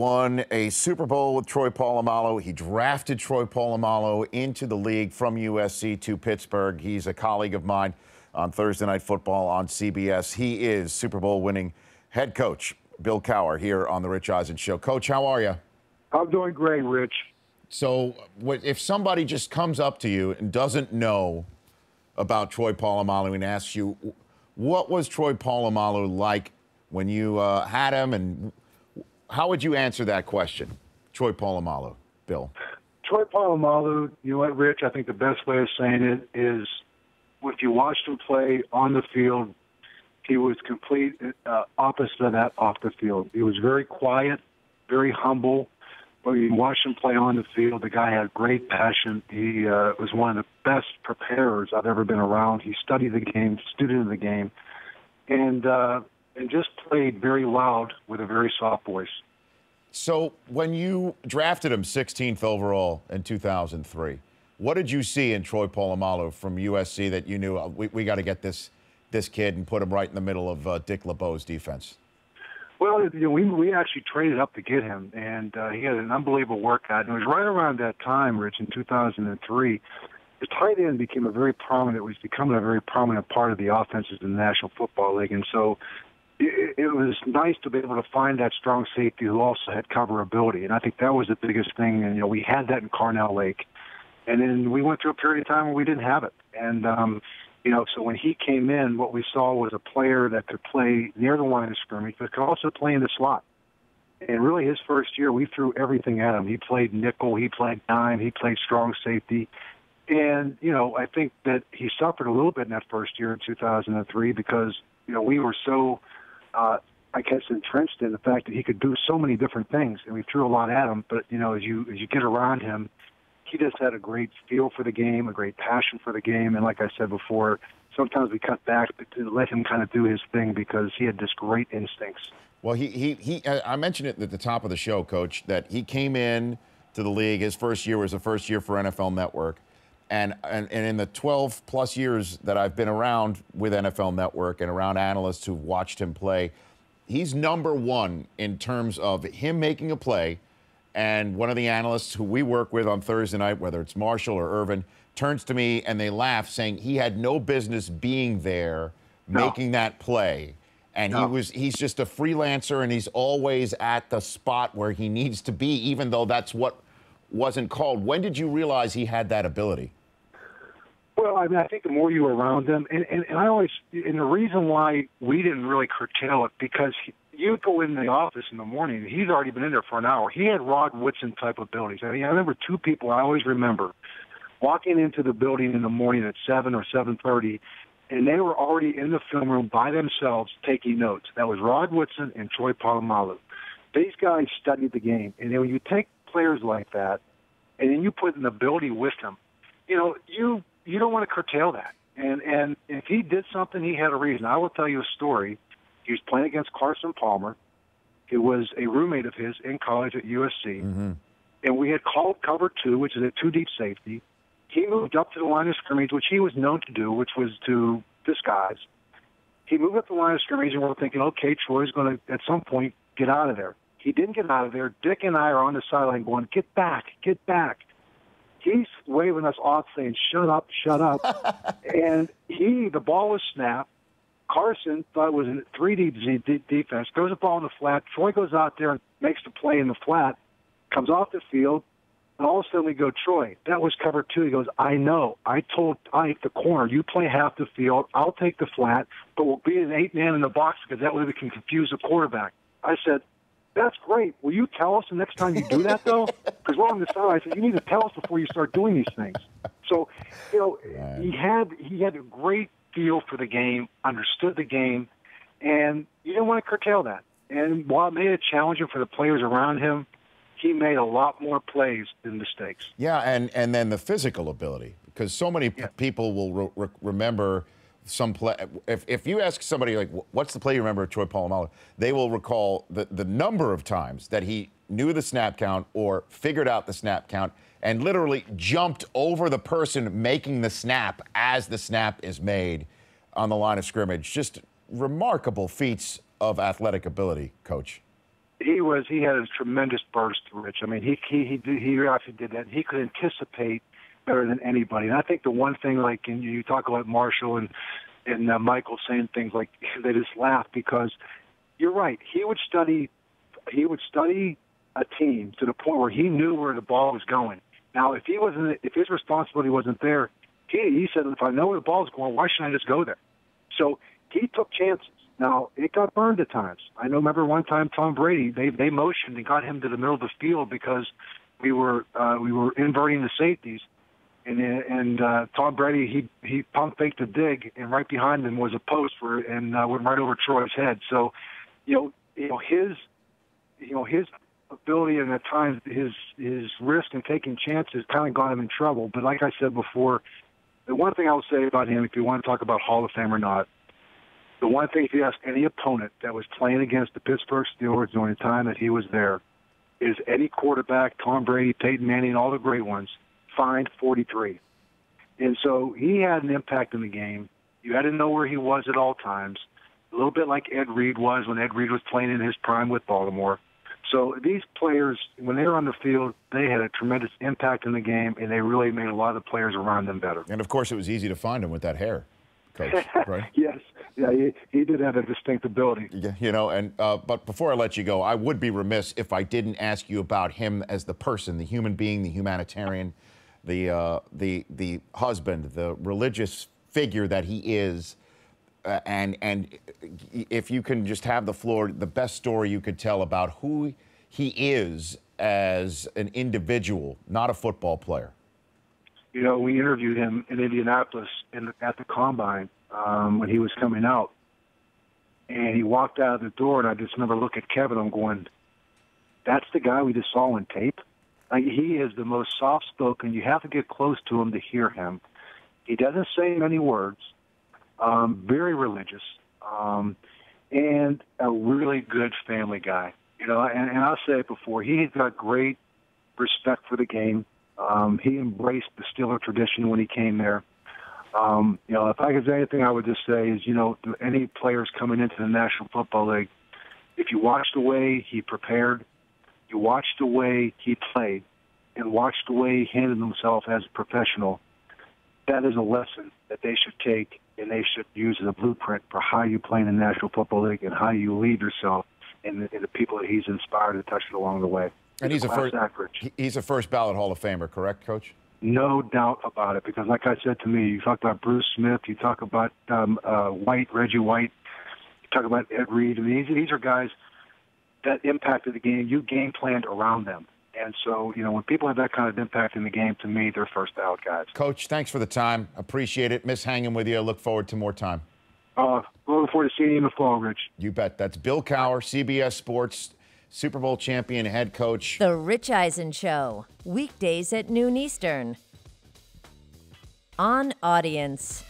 won a Super Bowl with Troy Polamalu. He drafted Troy Polamalu into the league from USC to Pittsburgh. He's a colleague of mine on Thursday Night Football on CBS. He is Super Bowl winning head coach Bill Cowher here on the Rich Eisen Show. Coach, how are you? I'm doing great, Rich. So, if somebody just comes up to you and doesn't know about Troy Polamalu and asks you, what was Troy Polamalu like when you uh, had him, and how would you answer that question, Troy Polamalu, Bill? Troy Polamalu, you know what, Rich? I think the best way of saying it is if you watched him play on the field, he was complete uh, opposite of that off the field. He was very quiet, very humble. But you watched him play on the field. The guy had great passion. He uh, was one of the best preparers I've ever been around. He studied the game, student of the game, and uh, and just played very loud with a very soft voice. So when you drafted him 16th overall in 2003, what did you see in Troy Polamalu from USC that you knew uh, we, we got to get this this kid and put him right in the middle of uh, Dick LeBeau's defense? Well, you know, we we actually traded up to get him, and uh, he had an unbelievable workout. And it was right around that time, Rich, in 2003. The tight end became a very prominent. Was becoming a very prominent part of the offenses in the National Football League, and so it, was nice to be able to find that strong safety who also had cover ability. And I think that was the biggest thing. And you know, we had that in Carnell Lake, and then we went through a period of time where we didn't have it. And um, you know, so when he came in, what we saw was a player that could play near the line of scrimmage, but could also play in the slot. And really, his first year, we threw everything at him. He played nickel, he played dime, he played strong safety. And, you know, I think that he suffered a little bit in that first year in 2003 because, you know, we were so uh, I guess entrenched in the fact that he could do so many different things, and we threw a lot at him. But you know, as you as you get around him, he just had a great feel for the game, a great passion for the game, and like I said before, sometimes we cut back to let him kind of do his thing because he had just great instincts. Well, he he he. I mentioned it at the top of the show, Coach, that he came in to the league. His first year was the first year for NFL Network. And, and, and in the 12 plus years that I've been around with NFL Network and around analysts who've watched him play, he's number one in terms of him making a play. And one of the analysts who we work with on Thursday night, whether it's Marshall or Irvin, turns to me and they laugh, saying he had no business being there no. making that play. And no. he was he's just a freelancer and he's always at the spot where he needs to be, even though that's what wasn't called. When did you realize he had that ability? Well, I mean, I think the more you around them, and, and, and I always, and the reason why we didn't really curtail it because you go in the office in the morning, he's already been in there for an hour. He had Rod Woodson type abilities. I mean, I remember two people I always remember walking into the building in the morning at seven or seven thirty, and they were already in the film room by themselves taking notes. That was Rod Woodson and Troy Polamalu. These guys studied the game, and then when you take players like that, and then you put an ability with them, you know, you you don't want to curtail that. And and if he did something, he had a reason. I will tell you a story. He was playing against Carson Palmer. It was a roommate of his in college at USC, mm-hmm. and we had called cover two, which is a two deep safety. He moved up to the line of scrimmage, which he was known to do, which was to disguise. He moved up the line of scrimmage, and we're thinking, okay, Troy's going to at some point get out of there. He didn't get out of there. Dick and I are on the sideline going, get back, get back he's waving us off saying, shut up, shut up. and he, the ball was snapped. Carson thought it was a 3D defense, throws the ball in the flat. Troy goes out there and makes the play in the flat, comes off the field, and all of a sudden we go, Troy, that was cover two. He goes, I know. I told Ike, the corner, you play half the field. I'll take the flat, but we'll be an eight man in the box because that way we can confuse the quarterback. I said, that's great. Will you tell us the next time you do that, though? Because we're on the side. I said you need to tell us before you start doing these things. So, you know, he had he had a great feel for the game, understood the game, and you didn't want to curtail that. And while it made it challenging for the players around him, he made a lot more plays than mistakes. Yeah, and and then the physical ability, because so many yeah. people will re- remember some play. If, if you ask somebody like, what's the play you remember of Troy Polamalu, they will recall the, the number of times that he knew the snap count or figured out the snap count and literally jumped over the person making the snap as the snap is made on the line of scrimmage. Just remarkable feats of athletic ability, coach. he was he had a tremendous burst, Rich. I mean, he he he he actually did that. He could anticipate better than anybody. And I think the one thing, like, and you talk about Marshall and and uh, Michael saying things like they just laugh because you're right. He would study he would study a team to the point where he knew where the ball was going. Now, if he wasn't, if his responsibility wasn't there, he he said, if I know where the ball's going, why should I just go there? So he took chances. Now it got burned at times. I know. Remember one time Tom Brady they they motioned and got him to the middle of the field because we were uh, we were inverting the safeties, and and uh, Tom Brady he he pump faked a dig, and right behind him was a post for and uh, went right over Troy's head. So, you know, you know his you know his ability and at times his his risk in taking chances kind of got him in trouble. But like I said before, the one thing I'll say about him, if you want to talk about Hall of Fame or not, the one thing if you ask any opponent that was playing against the Pittsburgh Steelers during the time that he was there, is any quarterback, Tom Brady, Peyton Manning, all the great ones, find 43. And so he had an impact in the game. You had to know where he was at all times. A little bit like Ed Reed was when Ed Reed was playing in his prime with Baltimore. So these players, when they were on the field, they had a tremendous impact in the game, and they really made a lot of the players around them better. And of course, it was easy to find him with that hair, coach. Right? yes, yeah, he, he did have a distinct ability. Yeah, you know, and uh, but before I let you go, I would be remiss if I didn't ask you about him as the person, the human being, the humanitarian, the uh, the the husband, the religious figure that he is. Uh, and and if you can just have the floor, the best story you could tell about who he is as an individual, not a football player. You know, we interviewed him in Indianapolis in, at the combine um, when he was coming out, and he walked out of the door, and I just remember looking at Kevin. I'm going, "That's the guy we just saw on tape." He is the most soft-spoken. You have to get close to him to hear him. He doesn't say many words um, very religious, um, and a really good family guy. You know, and, and I'll say it before, he's got great respect for the game. Um, he embraced the Steeler tradition when he came there. Um, you know, if I could say anything, I would just say is, you know, any players coming into the National Football League, if you watch the way he prepared, you watch the way he played, and watch the way he handled himself as a professional, that is a lesson that they should take and they should use as a blueprint for how you play in the National Football League and how you lead yourself and the, and the people that he's inspired and touched along the way. And he's, a first he's a first ballot Hall of Famer, correct, Coach? No doubt about it. Because, like I said to me, you talk about Bruce Smith, you talk about um, uh, White, Reggie White, you talk about Ed Reed. I mean, these, these are guys that impacted the game. You game planned around them. And so, you know, when people have that kind of impact in the game, to me, they're first out guys. Coach, thanks for the time. Appreciate it. Miss hanging with you. I look forward to more time. Uh, looking forward to seeing you in the fall, Rich. You bet. That's Bill Cowher, CBS Sports, Super Bowl champion, head coach. The Rich Eisen Show, weekdays at noon Eastern. On Audience.